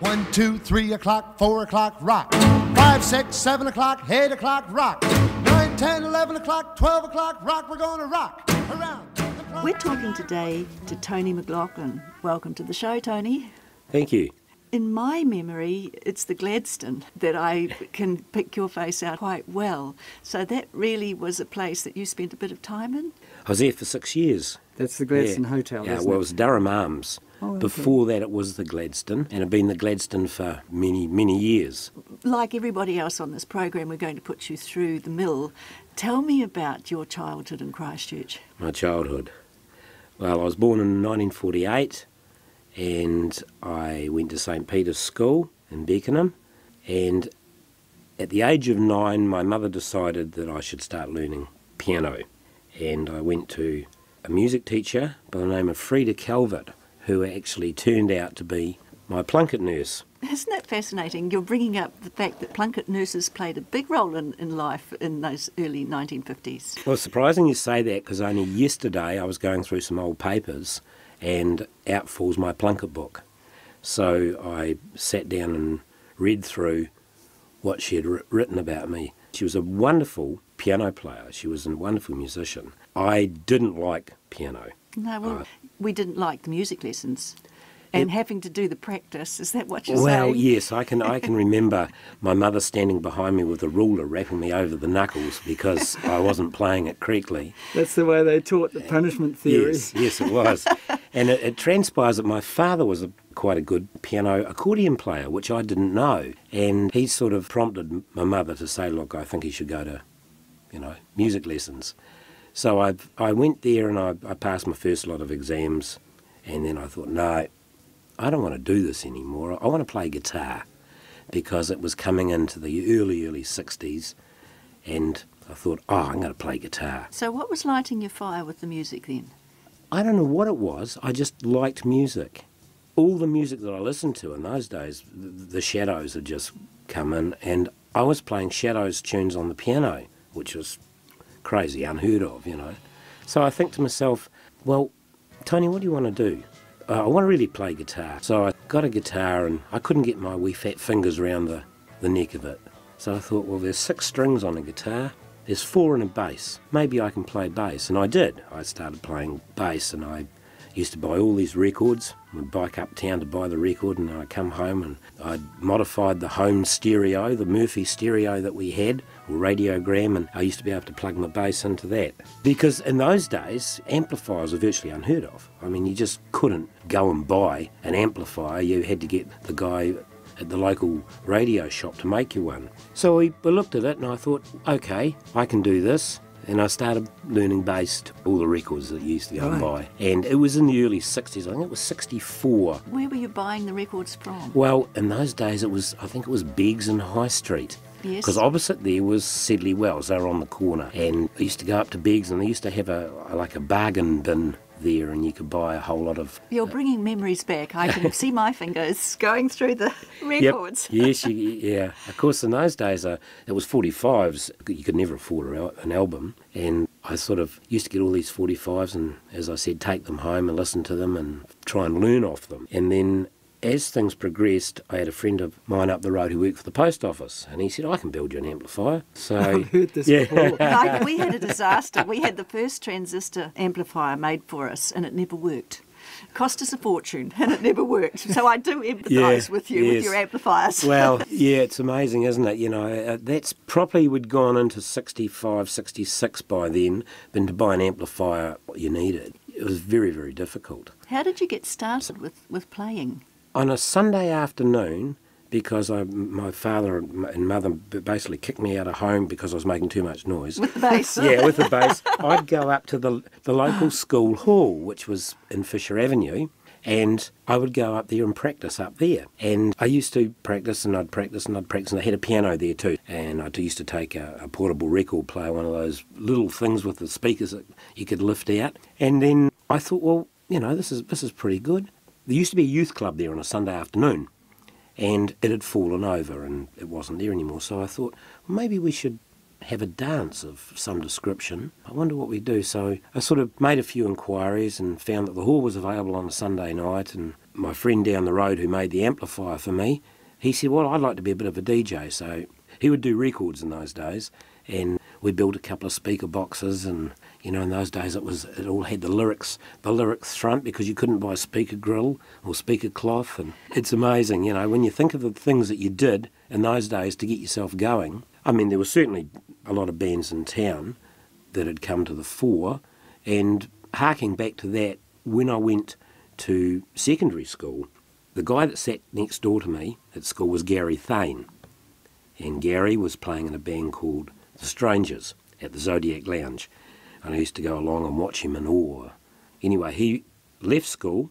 One, two, three o'clock, four o'clock, rock. Five, six, seven o'clock, eight o'clock, rock. Nine, ten, eleven o'clock, twelve o'clock, rock. We're gonna rock around. the clock. We're talking today to Tony McLaughlin. Welcome to the show, Tony. Thank you. In my memory, it's the Gladstone that I can pick your face out quite well. So that really was a place that you spent a bit of time in. I was there for six years. That's the Gladstone yeah. Hotel, Yeah, isn't well, it it? was Durham Arms. Oh, okay. Before that, it was the Gladstone, and it had been the Gladstone for many, many years. Like everybody else on this program, we're going to put you through the mill. Tell me about your childhood in Christchurch. My childhood. Well, I was born in 1948, and I went to St Peter's School in Beckenham, and at the age of nine, my mother decided that I should start learning piano, and I went to a music teacher by the name of Frida Calvert, who actually turned out to be my Plunket nurse. Isn't that fascinating? You're bringing up the fact that Plunket nurses played a big role in, in life in those early 1950s. Well, it's surprising you say that because only yesterday I was going through some old papers and out falls my Plunket book. So I sat down and read through what she had wri- written about me. She was a wonderful piano player, she was a wonderful musician. I didn't like piano. No, well, Uh, we didn't like the music lessons. And having to do the practice, is that what you're Well, saying? yes, I can. I can remember my mother standing behind me with a ruler, rapping me over the knuckles because I wasn't playing it correctly. That's the way they taught the punishment theory. Yes, yes, it was. and it, it transpires that my father was a, quite a good piano accordion player, which I didn't know. And he sort of prompted my mother to say, "Look, I think he should go to, you know, music lessons." So I I went there and I, I passed my first lot of exams, and then I thought, no, I don't want to do this anymore. I want to play guitar because it was coming into the early early '60s, and I thought, oh, I'm going to play guitar. So, what was lighting your fire with the music then? I don't know what it was. I just liked music. All the music that I listened to in those days, the, the Shadows had just come in, and I was playing Shadows tunes on the piano, which was crazy, unheard of, you know. So I think to myself, well, Tony, what do you want to do? Uh, I want to really play guitar. So I got a guitar, and I couldn't get my wee fat fingers around the, the neck of it. So I thought, well, there's six strings on a guitar. There's four in a bass. Maybe I can play bass. And I did. I started playing bass and I used to buy all these records. I'd bike uptown to buy the record and I'd come home and I'd modified the home stereo, the Murphy stereo that we had, or radiogram, and I used to be able to plug my bass into that. Because in those days, amplifiers were virtually unheard of. I mean, you just couldn't go and buy an amplifier. You had to get the guy at the local radio shop to make you one. So we, we looked at it and I thought, okay, I can do this. And I started learning bass to all the records that you used to go and buy. And it was in the early 60s, I think it was 64. Where were you buying the records from? Well, in those days it was, I think it was Beggs and High Street. Yes. Because opposite there was Sedley Wells, they were on the corner. And I used to go up to Beggs and they used to have a like a bargain bin there and you could buy a whole lot of You're bringing memories back. I can see my fingers going through the records. Yep. yes, you, yeah. Of course, in those days, uh, it was 45s. You could never afford an album. And I sort of used to get all these 45s and, as I said, take them home and listen to them and try and learn off them. And then as things progressed, I had a friend of mine up the road who worked for the post office. And he said, I can build you an amplifier. So, I've heard this yeah. before. Like, we had a disaster. We had the first transistor amplifier made for us, and it never worked. Cost us a fortune, and it never worked. So I do empathise Yeah, with you with your amplifiers. well, yeah, it's amazing, isn't it? You know, uh, that's probably would gone into 65, 66 by then, been to buy an amplifier what you needed. It was very, very difficult. How did you get started with, with playing? On a Sunday afternoon, because I, my father and mother basically kicked me out of home because I was making too much noise. With the bass? yeah, with the bass, I'd go up to the the local school hall, which was in Fisher Avenue, and I would go up there and practice up there. And I used to practice, and I'd practice, and I'd practice, and I had a piano there too. And I used to take a, a portable record player, one of those little things with the speakers that you could lift out. And then I thought, well, you know, this is this is pretty good. There used to be a youth club there on a Sunday afternoon, and it had fallen over and it wasn't there anymore. So I thought, well, maybe we should have a dance of some description. I wonder what we do. So I sort of made a few inquiries and found that the hall was available on a Sunday night. And my friend down the road who made the amplifier for me, he said, Well, I'd like to be a bit of a DJ. So he would do records in those days. And we built a couple of speaker boxes and you know in those days it was it all had the lyrics the lyrics front because you couldn't buy a speaker grill or speaker cloth and it's amazing you know when you think of the things that you did in those days to get yourself going i mean there were certainly a lot of bands in town that had come to the fore and harking back to that when i went to secondary school the guy that sat next door to me at school was gary thain and gary was playing in a band called the Strangers at the Zodiac Lounge. And I used to go along and watch him in awe. Anyway, he left school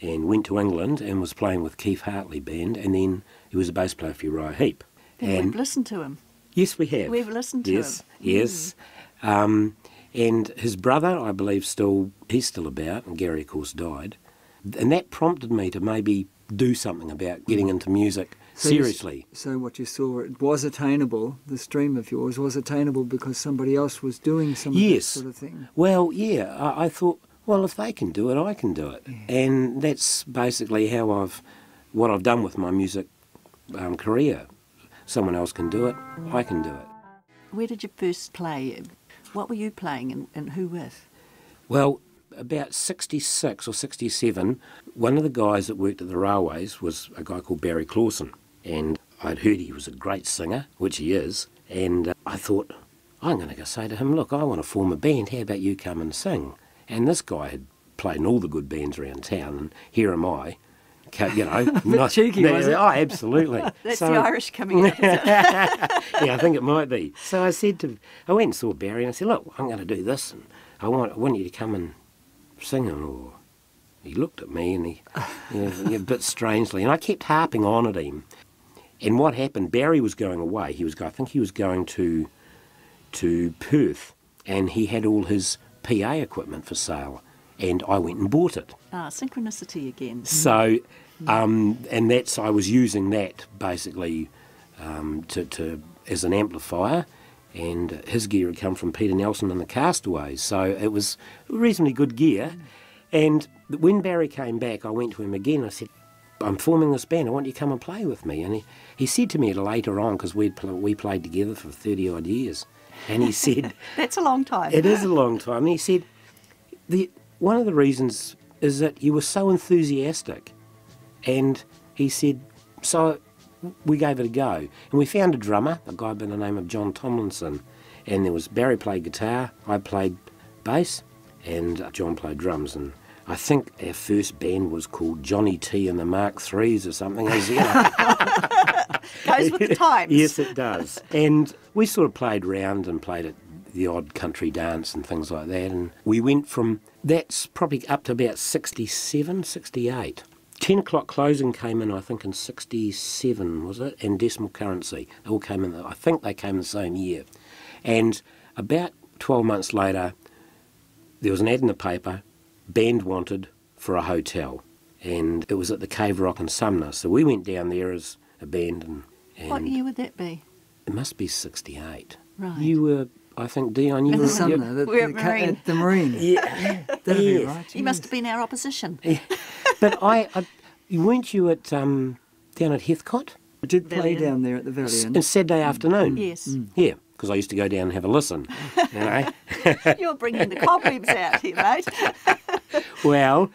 and went to England and was playing with Keith Hartley Band, and then he was a bass player for Uriah Heep. And, and we've listened to him. yes, we have. We've listened to yes, him. Yes, um, and his brother, I believe, still he's still about, and Gary, of course, died. And that prompted me to maybe do something about getting into music So you seriously. So what you saw, it was attainable. The stream of yours was attainable because somebody else was doing some of Yes. that sort of thing. Well, yeah, I, I thought, well, if they can do it, I can do it, and that's basically how I've, what I've done with my music um, career. Someone else can do it, I can do it. Where did you first play? What were you playing and, and who with? Well, about 66 or 67, one of the guys that worked at the railways was a guy called Barry Clausen, and I'd heard he was a great singer, which he is, and uh, I thought, I'm going to go say to him, look, I want to form a band, how about you come and sing? And this guy had played in all the good bands around town, and here am I, you know. not, cheeky, was it? Oh, absolutely. That's So- the Irish coming out. yeah, I think it might be. So I said to, I went and saw Barry and I said, look, I'm going to do this and I want, I want you to come and sing it. Or he looked at me and he, you know, a bit strangely, and I kept harping on at him. And what happened? Barry was going away. He was, I think he was going to, to Perth, and he had all his PA equipment for sale, and I went and bought it. ah, synchronicity again. So, um, and that's I was using that basically um, to, to as an amplifier, and his gear had come from Peter Nelson and the Castaways, so it was reasonably good gear. And when Barry came back, I went to him again. I said, "I'm forming this band. I want you to come and play with me." And he, he said to me later on because we pl- we played together for thirty odd years, and he said. That's a long time. It is a long time. And he said, the, one of the reasons is that you were so enthusiastic. And he said, so we gave it a go. And we found a drummer, a guy by the name of John Tomlinson. And there was Barry played guitar, I played bass, and John played drums. And I think our first band was called Johnny T and the Mark Threes or something. It was, you know, Goes with the times. Yes, it does. And we sort of played round and played at the odd country dance and things like that. And we went from that's probably up to about 67, 68. 10 o'clock closing came in, I think, in 67, was it? And decimal currency. They all came in, I think they came in the same year. And about 12 months later, there was an ad in the paper, band wanted for a hotel. And it was at the Cave Rock in Sumner. So we went down there as a band and, and What year would that be? it must be 68. Right. You were, I think, Dion, you In were. the summer, the, We're the, at ca- Marine. at the Marine. Yeah. That'd be right. You must have been our opposition. but I, I, weren't you at, um, down at Heathcote? I did play Valiant. down there at the S- Valiant. on Saturday afternoon? Yes. Yeah, because I used to go down and have a listen. You know? You're bringing the cobwebs out here, mate. well,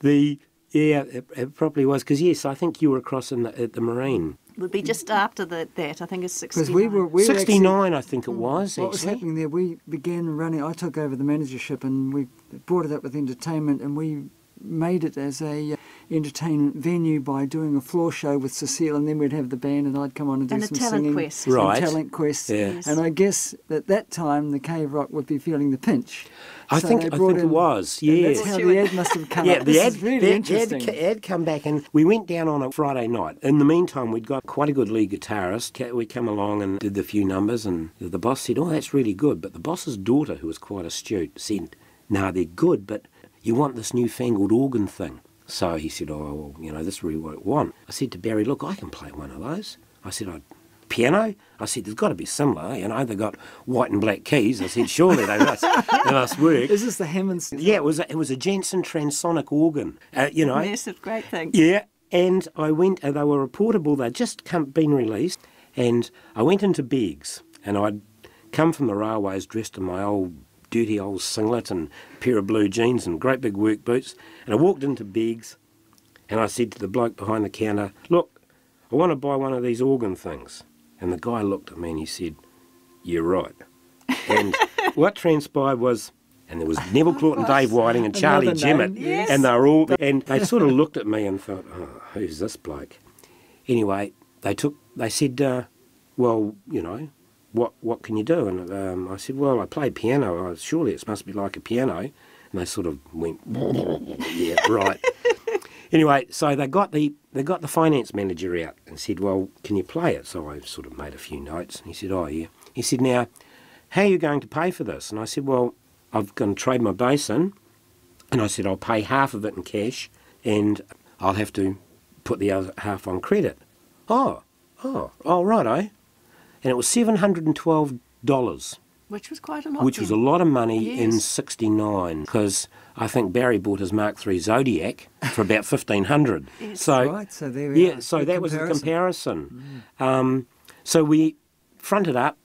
the, yeah, it, it probably was, because yes, I think you were across in the, at the Marine. It would be just after the, that. I think it's 69. Because we were, we were actually- 69, I think it was, What was happening there? We began running. I took over the managership, and we brought it up with entertainment, and we made it as a uh, entertainment venue by doing a floor show with Cecile, and then we'd have the band, and I'd come on and do And a some talent singing. quest. and Right. talent quest. Yeah. Yes. And I guess at that time the Cave Rock would be feeling the pinch. I So think I brought think it in- was, and yeah. That's how the ad must have come Yeah, up. the This ad, is really the, interesting. The ad, ad come back and we went down on a Friday night. In the meantime, we'd got quite a good lead guitarist. We come along and did the few numbers, and the boss said, "Oh, that's really good." But the boss's daughter, who was quite astute, said, "No, they're good, but you want this newfangled organ thing." So he said, "Oh, well, you know, this is really what I want." I said to Barry, "Look, I can play one of those." I said, "I'd piano? I said, there's got to be similar. You know, they've got white and black keys. I said, surely they must, they must work. Is this the Hammond? Yeah, it was a, it was a Jensen transonic organ. Uh, you know, Massive, great thing. yeah. And I went. Uh, they were reportable. They'd just come, been released, and I went into Beggs, and I'd come from the railways dressed in my old dirty old singlet and pair of blue jeans and great big work boots, and I walked into Beggs, and I said to the bloke behind the counter, "Look, I want to buy one of these organ things." And the guy looked at me and he said, "You're right." And what transpired was, and there was Neville Claughton, Dave Whiting, and Charlie Jemmett, yes. and they were all, and they sort of looked at me and thought, "Oh, who's this bloke?" Anyway, they took, they said, uh, "Well, you know, what what can you do?" And um, I said, "Well, I play piano. I, surely it must be like a piano." And they sort of went, "Yeah, right." Anyway, so they got the they got the finance manager out and said, "Well, can you play it?" So I sort of made a few notes, and he said, "Oh yeah." He said, "Now, how are you going to pay for this?" And I said, "Well, I've going to trade my bass in," and I said, "I'll pay half of it in cash, and I'll have to put the other half on credit." Oh, oh, oh, right, eh? And it was seven hundred and twelve dollars Which was quite a lot. which was a lot of money in 69 because I think Barry bought his Mark III Zodiac for about 1500 Yes. so Right, so there we yeah are. so Good that was the comparison. comparison um, so we fronted up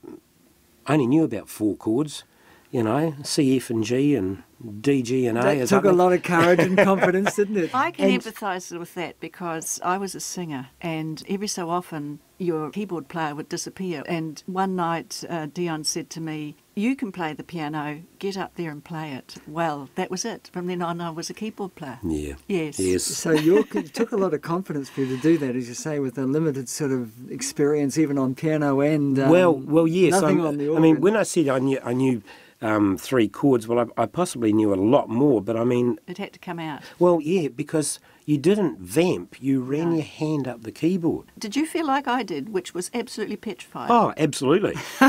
I only knew about four chords you know C F and G and D G and A That as took I a think. lot of courage and confidence, didn't it? I can And- empathise with that because I was a singer, and every so often your keyboard player would disappear. And one night, uh, Dion said to me, "You can play the piano. Get up there and play it." Well, that was it. From then on, I was a keyboard player. yeah Yes. yes So you're, it took a lot of confidence for you to do that, as you say, with a limited sort of experience, even on piano and um, well, well, yes. nothing I'm- on the I mean, when I said I knew, I knew um, three chords. Well, I, I possibly knew a lot more, but I mean, It had to come out. well, yeah, because you didn't vamp. You ran No. your hand up the keyboard. Did you feel like I did, which was absolutely petrified? Oh, absolutely.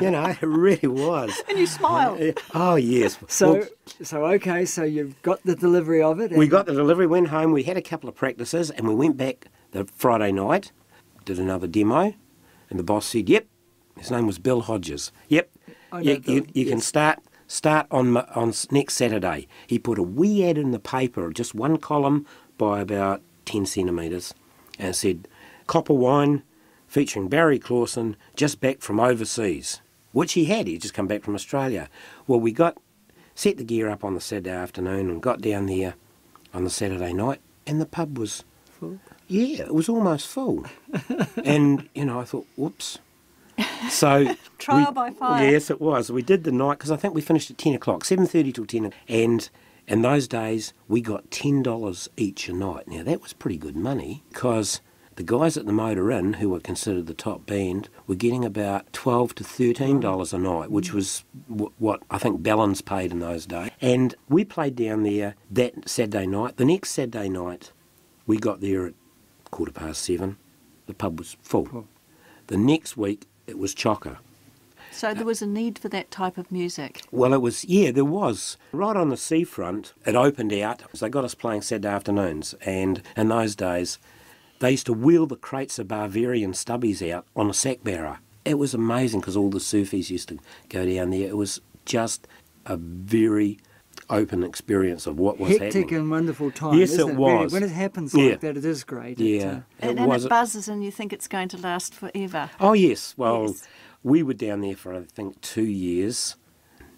you know, it really was. And you smiled. Oh, yes. so, Well, so okay, so you've got the delivery of it. we got the delivery, went home, we had a couple of practices, and we went back the Friday night, did another demo, and the boss said, "Yep." His name was Bill Hodges. Yep. You, you, you can start start on on next Saturday. He put a wee ad in the paper, just one column by about ten centimetres, and said, "Copper wine." Featuring Barry Clausen, just back from overseas, which he had. He'd just come back from Australia. Well, we got set the gear up on the Saturday afternoon and got down there on the Saturday night, and the pub was Full. Yeah, it was almost full. and you know, I thought, whoops. So Trial we- by fire. Yes, it was. We did the night because I think we finished at ten o'clock, seven thirty till ten, and in those days we got ten dollars each a night. Now that was pretty good money because the guys at the Motor Inn, who were considered the top band, were getting about twelve to thirteen dollars a night, which was w- what I think Bellins paid in those days. And we played down there that Saturday night. The next Saturday night, we got there at quarter past seven. The pub was. Full. The next week it was chocker. So there was a need for that type of music. Well, it was, yeah, there was. Right on the seafront, it opened out. So They got us playing Saturday afternoons, and in those days, they used to wheel the crates of Bavarian stubbies out on a sack bearer. It was amazing because all the surfies used to go down there. It was just a very open experience of what was hectic happening. and wonderful time. Yes, isn't it Really, was. when it happens Yeah. like that, it is great. It, yeah, uh, it And, and was. it buzzes and you think it's going to last forever. Oh yes. Well, Yes. we were down there for I think two years,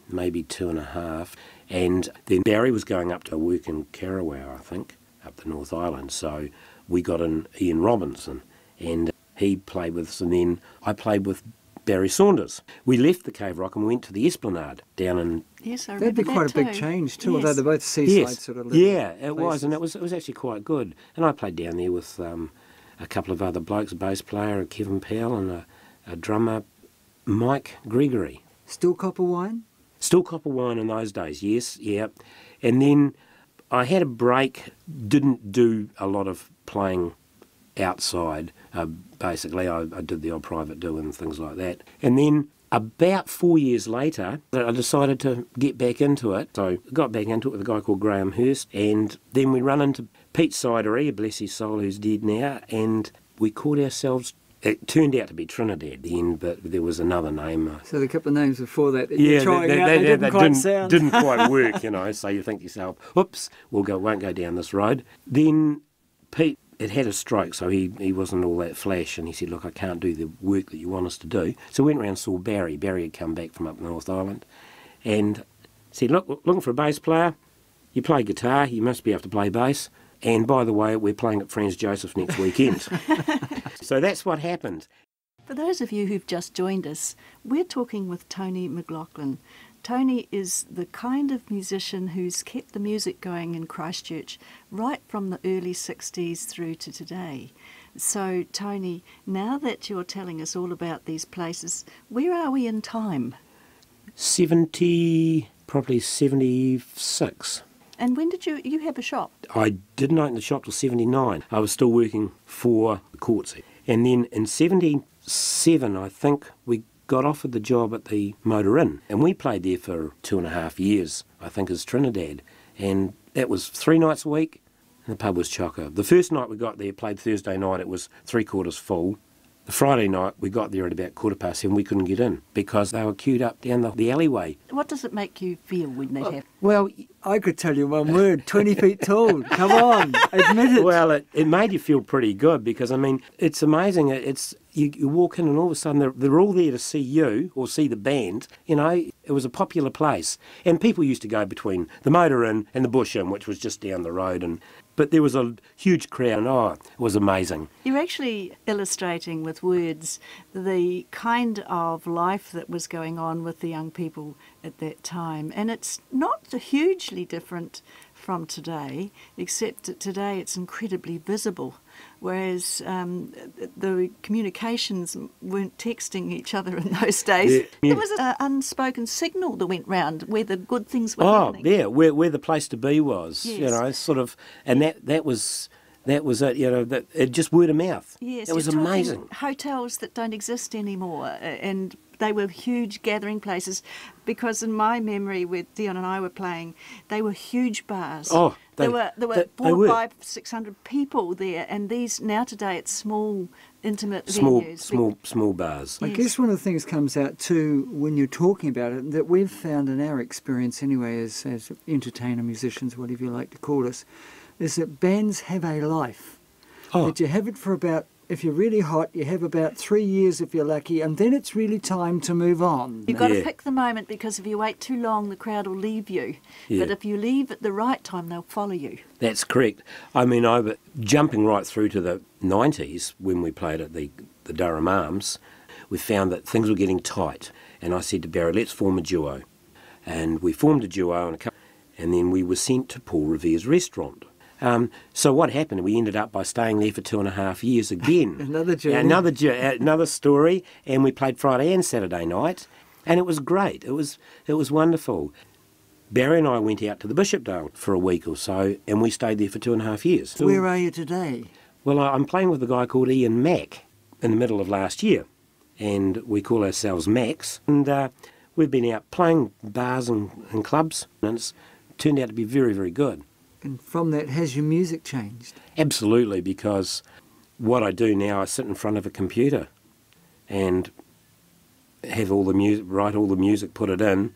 maybe two and a half, and then Barry was going up to work in Kawerau, I think, up the North Island. So we got in Ian Robinson, and he played with us, and then I played with Barry Saunders. We left the Cave Rock and went to the Esplanade down in Yes, I that'd be quite that a big too. change too, although they're both seaside yes, sort of. little yeah, it was, and places. it was it was actually quite good. And I played down there with um, a couple of other blokes, a bass player, a Kevin Powell, and a, a drummer, Mike Gregory. Still copper wine? Still copper wine in those days, yes, yeah. And then I had a break, didn't do a lot of playing outside. Uh, basically, I, I did the odd private do and things like that. And then about four years later, I decided to get back into it. So I got back into it with a guy called Graham Hurst. And then we run into Pete Sidery, bless his soul, who's dead now. And we caught ourselves It turned out to be Trinidad then, but there was another name. uh, So the couple of names before that, that yeah, you're trying they, out, they- they, they- didn't they quite didn't, sound. didn't quite work, you know. So you think to yourself, "Whoops, we'll go, won't go down this road." Then Pete had had a stroke, so he, he wasn't all that flash, and he said, "Look, I can't do the work that you want us to do." So we went round and saw Barry. Barry had come back from up North Island, and said, "Look, looking for a bass player. You play guitar. You must be able to play bass." And by the way, we're playing at Franz Josef next weekend. so that's what happened. For those of you who've just joined us, we're talking with Tony McLaughlin. Tony is the kind of musician who's kept the music going in Christchurch right from the early 60s through to today. So, Tony, now that you're telling us all about these places, where are we in time? 70, probably 76. And when did you you have a shop? I didn't open the shop till 79. I was still working for the courts. And then in 77, I think, we got offered the job at the Motor Inn. And we played there for two and a half years, I think, as Trinidad. And that was three nights a week, and the pub was chocker. The first night we got there, played Thursday night, it was three quarters full. The Friday night, we got there at about quarter past seven. We couldn't get in because they were queued up down the, the alleyway. What does it make you feel when that happens? Well, I could tell you one word 20 feet tall. Come on, admit it. Well, it, it made you feel pretty good because I mean it's amazing. It- It's you, you walk in and all of a sudden they're, they're all there to see you or see the band. You know, it was a popular place, and people used to go between the Motor Inn and the Bush Inn, which was just down the road. And but there was a huge crowd, and oh, it was amazing. You're actually illustrating with words the kind of life that was going on with the young people at that time. And it's not hugely different from today, except that today it's incredibly visible. Whereas um, the communications weren't texting each other in those days. Yeah. There was an unspoken signal that went round where the good things were Oh, happening. yeah, where where the place to be was, you know, sort of, and that that was that was it. You know, that it just word of mouth. Yes, it was amazing. Hotels that don't exist anymore, and they were huge gathering places. Because in my memory, where Dion and I were playing, they were huge bars. Oh, there were there were they- they four, were. five, six hundred people there, and these now today it's small, intimate Small venues. small small bars. I guess one of the things comes out too when you're talking about it that we've found in our experience anyway as, as entertainer musicians, whatever you like to call us, is that bands have a life. Oh, That you have it for about, if you're really hot, you have about three years if you're lucky, and then it's really time to move on. You've got to pick the moment because if you wait too long, the crowd will leave you. Yeah. But if you leave at the right time, they'll follow you. That's correct. I mean, I jumping right through to the 90s when we played at the, the Durham Arms, we found that things were getting tight. And I said to Barry, let's form a duo. And we formed a duo, and, a couple, and then we were sent to Paul Revere's restaurant. Um, so what happened? We ended up by staying there for two and a half years again. Another journey. Another another story, and we played Friday and Saturday night, and it was great. It was it was wonderful. Barry and I went out to the Bishopdale for a week or so, and we stayed there for two and a half years. So- Where are you today? well, I'm playing with a guy called Ian Mack in the middle of last year, and we call ourselves Max. And uh, we've been out playing bars and, and clubs, and it's turned out to be very, very good. And from that, has your music changed? Absolutely, because what I do now, I sit in front of a computer and have all the music, write all the music, put it in,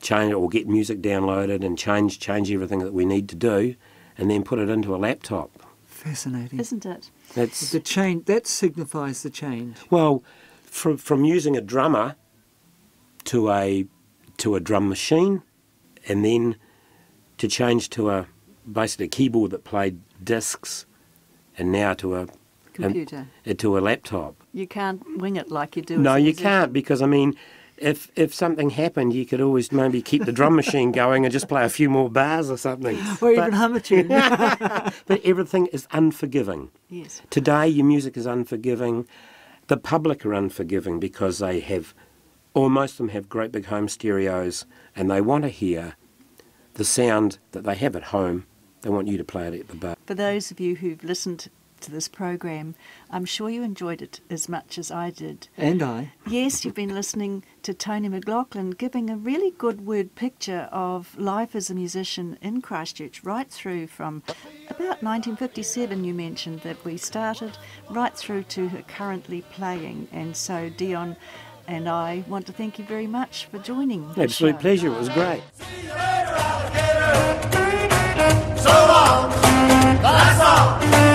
change or get music downloaded and change change everything that we need to do, and then put it into a laptop. Fascinating. Isn't it? That's The change that signifies the change. well, from from using a drummer to a to a drum machine, and then to change to a basically a keyboard that played discs, and now to a Computer. uh, to a laptop. You can't wing it like you do. No, a you musician. can't because I mean, if if something happened, you could always maybe keep the drum machine going and just play a few more bars or something. Or But- even hum a tune. But everything is unforgiving. Yes. Today, your music is unforgiving. The public are unforgiving because they have, or most of them have great big home stereos and they want to hear the sound that they have at home. They want you to play it at the bar. For those of you who've listened to this program. I'm sure you enjoyed it as much as I did. And I. Yes, you've been listening to Tony McLaughlin giving a really good word picture of life as a musician in Christchurch, right through from about 1957, you mentioned that we started, right through to her currently playing. And so, Dion and I want to thank you very much for joining. the Absolute show. pleasure. It was great. So long, that's all.